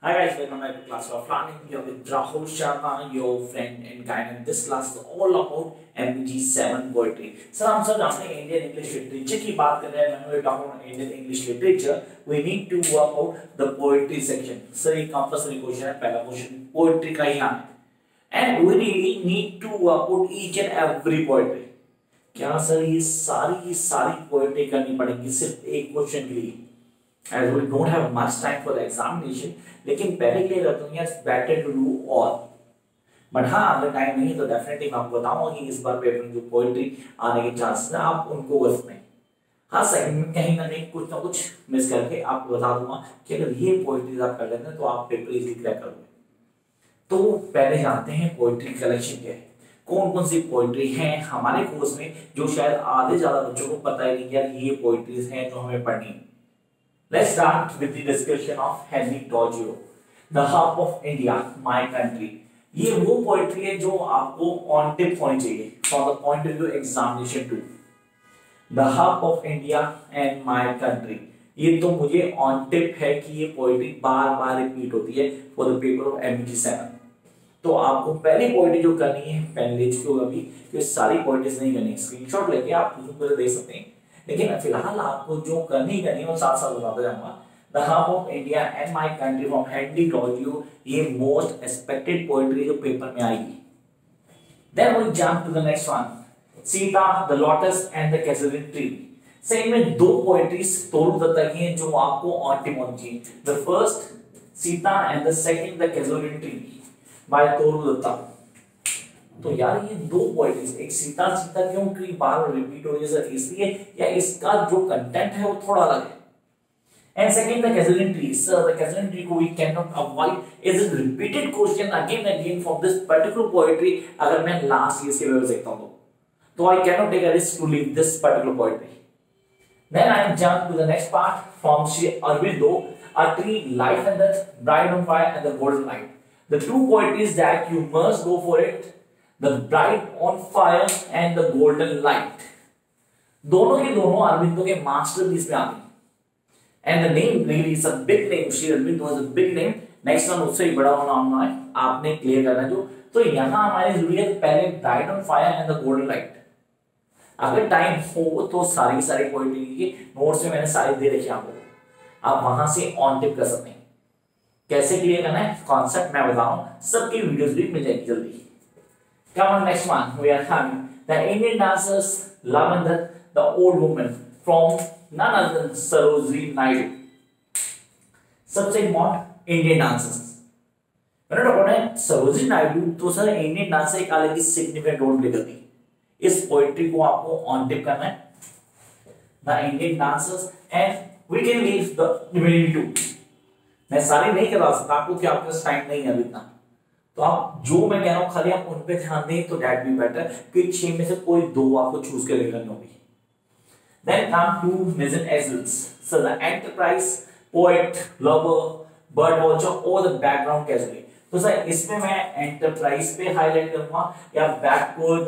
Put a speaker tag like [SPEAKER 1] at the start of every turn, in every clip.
[SPEAKER 1] Hi guys, welcome back to class of planning. Here with Rahul Sharma, your friend and guide. And this class is all about MG seven poetry. Sir हम सब हैं Indian English literature की बात कर रहे हैं when we talk about Indian English literature, we need to work out the poetry section. Sir ये compulsory question है क्वेश्चन पोएट्री का ही आना and we really need to work out each and every poetry. क्या sir ये सारी की सारी पोएट्री करनी पड़ेगी सिर्फ़ एक क्वेश्चन के लिए as we don't have much time for the examination. लेकिन पहले के लिए करता हूँ यार better to do all but हाँ अगर टाइम नहीं तो डेफिनेटली मैं आपको बताऊँगा कि इस बार पेपर में जो पोइट्री आने के चांसेस है आप उनको वर्क में. हाँ सेकंड कहीं ना कहीं कुछ ना कुछ मिस करके आपको बता दूँगा कि अगर ये पोइट्रीज आप कर लेते हैं तो आप पेपर इजीली क्रैक करोगे तो पहले जानते हैं पोइट्री कलेक्शन क्या है. कौन कौन सी पोइट्री है हमारे कोर्स में जो शायद आधे ज़्यादा बच्चों को पता ही नहीं यार ये पोइट्रीज हैं जो हमें पढ़नी है. Let's start with the discussion of Henry Thoreau, The Harp of India, My Country. ये वो पोएट्री है जो आपको ऑन टिप होनी चाहिए from the point of view examination to the harp of India and my country ये तो मुझे ऑन टिप है कि ये पोएट्री बार बार रिपीट होती है for the paper of MG seven तो आपको पहली पोइट्री जो करनी है पेन ले चुके हो अभी तो सारी पोएट्रीज नहीं करनी स्क्रीनशॉट लेके आप देख सकते हैं। लेकिन फ़िलहाल आपको जो करनी करनी है वो साथ बताते जाऊँगा the half of India and my country from Henry क्लॉजियो ये मोस्ट एक्सपेक्टेड पोएट्री जो पेपर में आएगी। Then we jump to the next one Sita the lotus and the casuarina tree same में दो पोएट्रीज तोरू दत्ता की हैं जो आपको on the first Sita and the second the casuarina tree by Dutta. तो यार ये दो पोएट्रीज एक सीता सीता क्यों की बार रिपीट हो रही है सर इसलिए या इसका जो कंटेंट है वो थोड़ा अलग है And second, the Casalin tree. Sir, the Casalin tree we cannot avoid is a repeated question again and again from this particular poetry. अगर मैं last year के वेव देखता हूँ तो I cannot take a risk to leave this particular poetry. Then I jump to the next part from Sri Aurobindo, A Tree, Life and Death, Bride on Fire and the Golden Light. The two poetries that you must go for it the bright on fire and the golden light दोनों के दोनों अरविंदो के masterpiece में आते and the name really is a big name Shri Aurobindo was a big name next one उससे ही बड़ा नाम है आपने क्लियर करना है जो। तो यहाँ हमारी ज़रूरी है पहले bright on fire and the golden light अगर टाइम हो तो सारी सारी पोइट्री की नोट्स में मैंने सारी दे रखी आपको। आप वहाँ से ऑन टिप कर सकते हैं। कैसे क्लियर करना है? कॉन्सेप्ट मैं बताऊँ। सबकी वीडियोस भी मिल जाएगी जल्दी। Come on, next one. We are having the Indian dancers Lavender, the old woman from none other than Sarojini Naidu. सबसे इम्पोर्टेंट इंडियन डांसर्स मैंने टॉप है सरोजिनी नायडू तो सर इंडियन डांस एक अलग ही सिग्निफिकेंट रोल प्ले करती इस पोएट्री को आपको ऑन टिप करना है। The Indian dancers and we can leave the two मैं सारी नहीं करवा सकता आपको क्या आपके पास टाइम नहीं है अभी इतना। तो आप जो मैं कह रहा हूँ, खाली आप उन पे ध्यान दें तो डेट बी बेटर कि छह में से कोई दो आपको चूज़ कर लेनी होगी। Then come to Nissim एजल्स so the enterprise poet lover bird watcher और द बैकग्राउंड कैजुअली तो सर इसमें मैं एंटरप्राइज पे हाईलाइट करूँगा या बैकवर्ड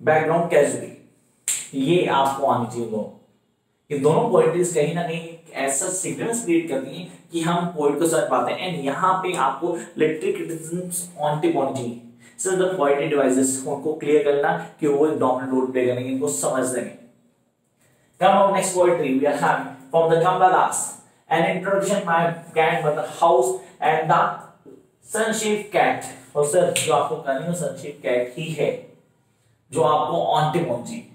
[SPEAKER 1] बैकग्राउंड कैजुअली ये आपको आनी चाहिए दोनों ये दोनों पोएट्रीज कहीं ना कहीं ऐसा सीक्वेंस क्रिएट करती हैं कि हम पोइट को समझ पाते हैं। एंड यहाँ पे आपको लिटरेरी क्रिटिसिज्म ऑन टिप होनी चाहिए सर द पोएट्री डिवाइसेस उनको क्लियर करना कि वो डोमिनेंट रोल प्ले करेंगे इनको समझ लेंगे। Come on, next poetry. We are having from the Kambalas. An introduction by grandmother house and the sunshaped cat. और सर जो आपको करनी हो sunshaped cat ही है जो आपको ऑन टिप चाहिए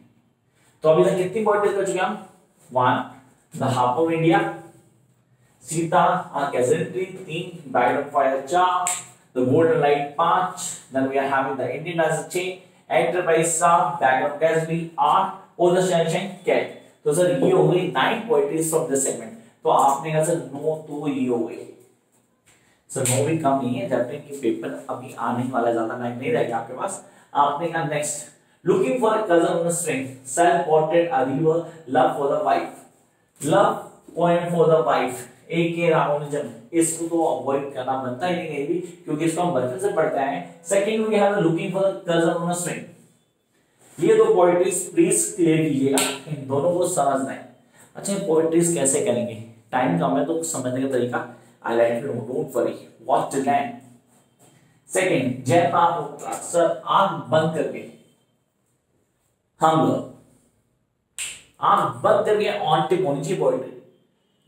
[SPEAKER 1] तो अभी तक कितनी पोएट्री कर चुके हम? One the half of India Sita casuarina tree तीन ब्राइड ऑफ़ फायर चार द गोल्डन लाइट पाँच then we are having the Indian age छह एंटरप्राइज सात बैकग्राउंड कैसली आठ और द सनशाइन कैट तो सर ये हो गई nine poetries from this segment तो आपने कहा, सर नो तो ये हो गई. सर नो भी कम नहीं है, जब तक कि पेपर अभी आने वाला ज़्यादा टाइम नहीं रहेगा आपके पास। आपने कहा next looking for a cousin on a string self portrait a river love for the wife. Love, poem for the wife. A K Ramanujan इसको तो अवॉइड करना बनता ही नहीं भी क्योंकि इसको हम बचपन से पढ़ते हैं। Second we have looking for cousin on string ये दो पोएट्रीज प्लीज़ क्लियर कीजिएगा, इन दोनों को समझना है। अच्छा पोएट्रीज कैसे करेंगे? टाइम कम है तो समझने का तरीका I let you don't worry watch till end second जय होगा सर आँख बंद करके। हम आँख बंद करके ऑन टिप होनी चाहिए पोइट्री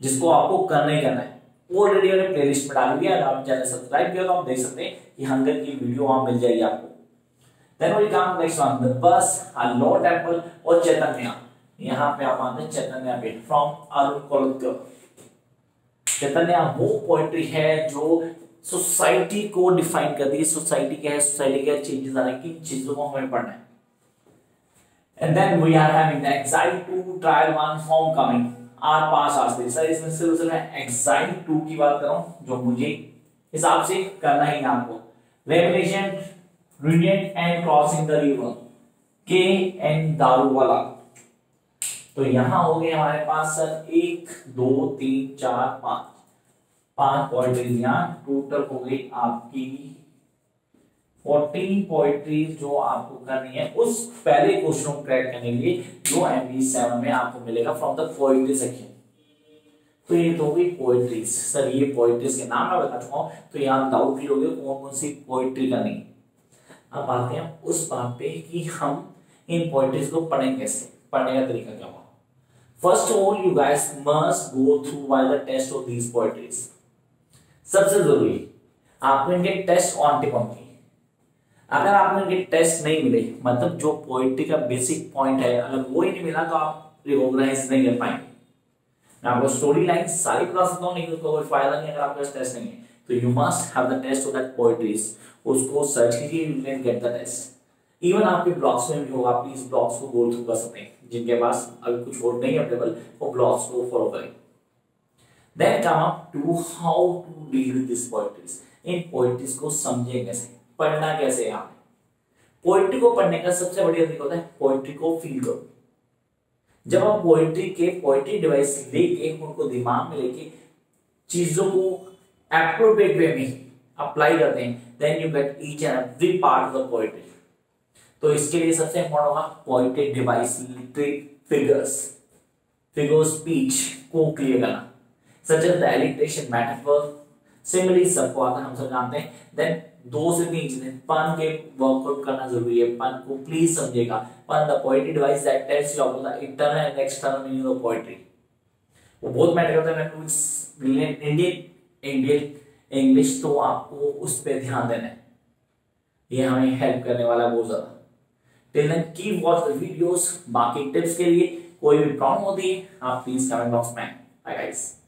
[SPEAKER 1] जिसको आपको करना ही करना है। ऑलरेडी मैंने प्लेलिस्ट में डाली हुई है अगर चैनल सब्सक्राइब किया तो आप देख सकते हैं कि हंगर की वीडियो वहाँ मिल जाएगी आपको। Then we come next one the bus low temple और चैतन्य। यहाँ पे आप आते हैं, चैतन्य पे फ्रॉम अरुण कोलकर चैतन्य वो पोएट्री है जो सोसाइटी को डिफाइन करती है। सोसाइटी क्या है? सोसाइटी क्या चेंजेस आ रहे हैं किन चीज़ों को हमें पढ़ना है। And then we are having the exile to trial one homecoming or pass आस्ते सर, इसमें सिर्फ़ मैं एग्जाइल टू की बात कर जो मुझे हिसाब से करना ही आपको revelation radiant and crossing the river के एंड दारू वाला तो यहाँ हो गए हमारे पास सर एक, दो, तीन, चार, पाँच। पाँच यहाँ टोटल हो गई आपकी फोर्टीन पोएट्री जो आपको करनी है, उस पहले क्वेश्चन को क्रैक करने के लिए जो एमबी सेवन में आपको मिलेगा फ्रॉम द पोएट्री सेक्शन तो ये तो गई पोएट्रीज सर ये पोएट्रीज के नाम मैं बता चुका हूँ तो यहाँ डाउट भी हो गया कौन कौन सी पोएट्री करनी अब आते हैं उस बात पे कि हम इन पोएट्रीज को पढ़ें कैसे, पढ़ने का तरीका क्या होगा first all you guys must go through by the test of these poetries सबसे ज़रूरी, आपको इनके टेस्ट ऑन टिप होंगे अगर आपको इनके टेस्ट नहीं मिले मतलब जो पोइट्री का बेसिक पॉइंट है, अगर वो ही नहीं मिला तो आप रिकॉग्नाइज नहीं कर पाएँगे। आपको स्टोरी लाइन सारी बता सकता हूँ लेकिन उसका कोई फ़ायदा नहीं अगर आपके टेस्ट नहीं है। तो you must have the test of that poetries उसको सर्च कीजिए you can get the test even आपके ब्लॉग्स में भी होगा प्लीज़ ब्लॉग्स को गो थ्रू कर सकते हैं। जिनके पास अभी कुछ और नहीं अवेलेबल वो ब्लॉग्स को फॉलो करें। Then come up to how to deal this poetries in poetries को समझें कैसे? पढ़ना कैसे है आपने? पोएट्री को पढ़ने का सबसे बढ़िया तरीका होता है पोएट्री को फील करो जब आप पोएट्री के पोएट्री डिवाइस लेके उनको दिमाग में लेके चीज़ों को एप्रोप्रिएट वे में अप्लाई करते हैं then you get each and every part of the poetry तो इसके लिए सबसे इंपॉर्टेंट होगा poetry device literary figures figure speech को क्लियर करना। Such as the alliteration metaphor similarly सबको आता हम सब जानते हैं। देन दो से तीन चीज़ें। पन के वर्कआउट करना ज़रूरी है। पन को प्लीज़ समझेगा। Pun the poetry device that tells you about the internal and external meaning of poetry वो बहुत मैटर करता है। When to Indian Indian English तो आपको उस पे ध्यान देना है। ये हमें हेल्प करने वाला है बहुत ज़्यादा। Till then keep watch the videos बाकी टिप्स के लिए कोई भी प्रॉब्लम होती है, आप प्लीज़ कमेंट बॉक्स में। Bye guys